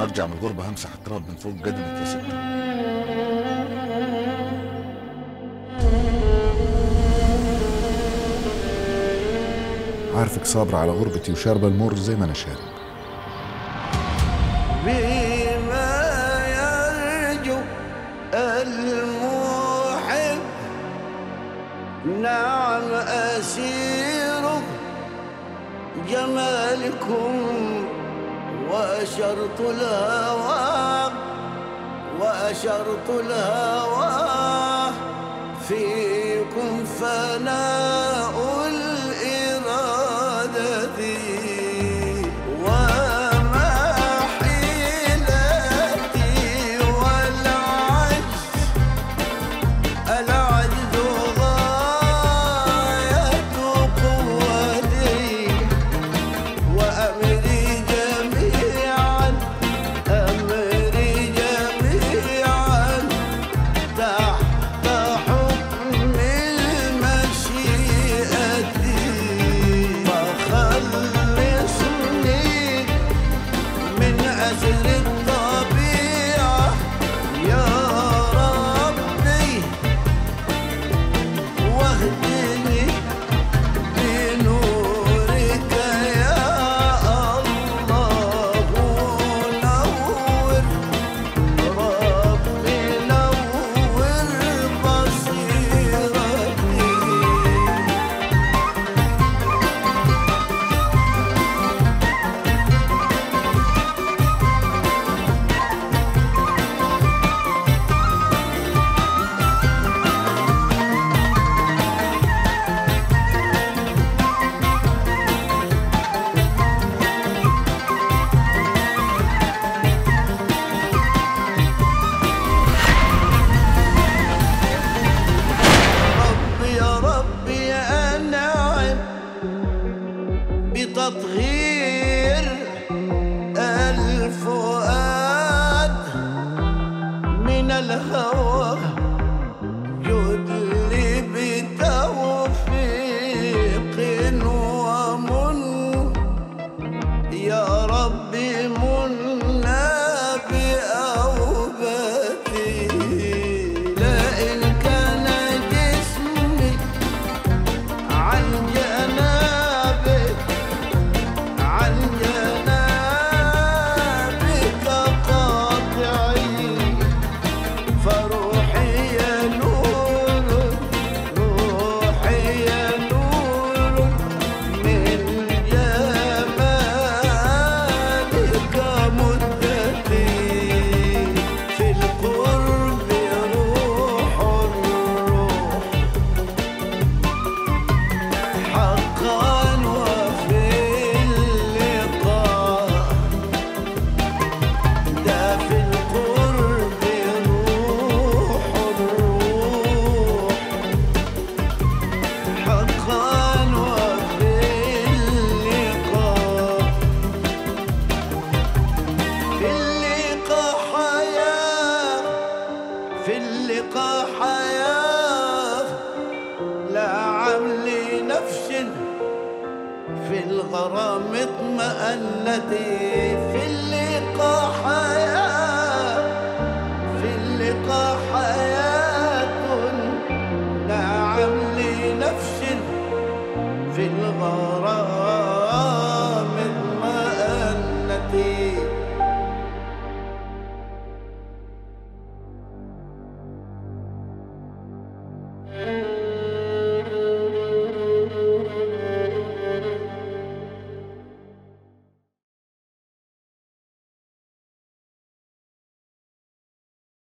برجع من الغربة همسح التراب من فوق قدمك يا ست عارفك صابرة على غربتي وشاربة المر زي ما أنا شارب. بما يرجو المحب نعم أسير جمالكم. وأشرت الهوى وأشرت الهوى فيكم فناء بتطهير الفؤاد من الهوى لي بتوفيق ومن يا ربي منا اطمأنتي في اللقاء حياة في اللقاء حياة. نعم لنفس في الغرام.